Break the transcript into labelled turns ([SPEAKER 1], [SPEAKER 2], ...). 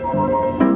[SPEAKER 1] Música